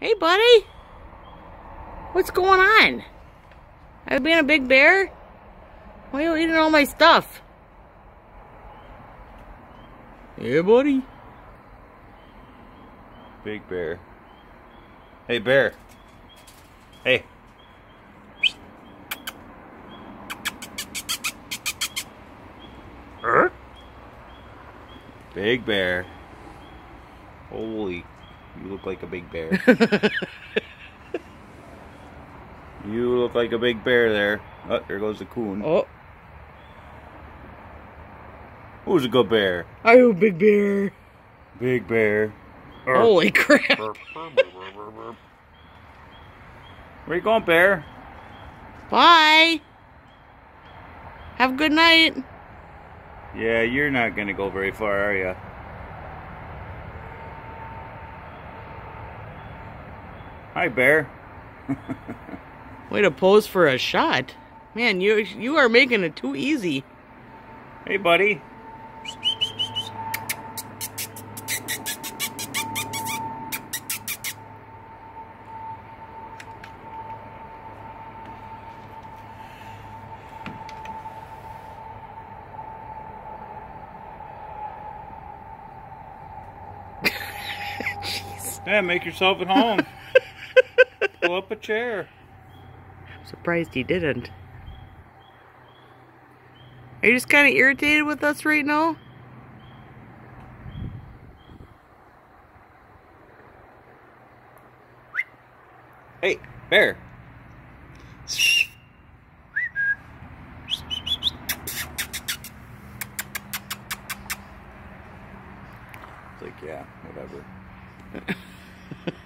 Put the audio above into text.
Hey, buddy. What's going on? I've been a big bear? Why are you eating all my stuff? Yeah, buddy. Big bear. Hey, bear. Hey. Er? Big bear. Holy, you look like a big bear. you look like a big bear there. Oh, there goes the coon. Oh, Who's a good bear? I am a big bear? Big bear. Holy crap. Where you going, bear? Bye. Have a good night. Yeah, you're not gonna go very far, are you? Hi, bear. Way to pose for a shot. Man, you you are making it too easy. Hey, buddy. Yeah, make yourself at home. Pull up a chair. I'm Surprised he didn't. Are you just kind of irritated with us right now? Hey, bear. It's like, yeah, whatever.